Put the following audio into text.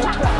了。